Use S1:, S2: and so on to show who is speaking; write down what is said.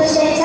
S1: the same